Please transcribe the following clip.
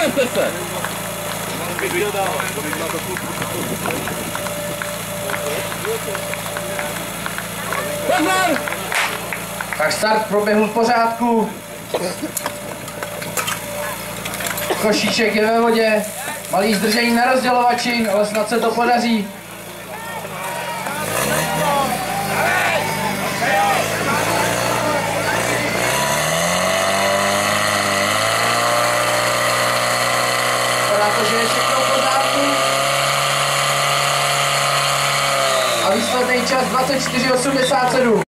Se! Pozor! Tak start proběhl v pořádku. Košíček je ve vodě. Malý zdržení na rozdělovači, ale snad se to podaří. Vypadá to, že je všechno v pořádku. A výsledný čas 24,87.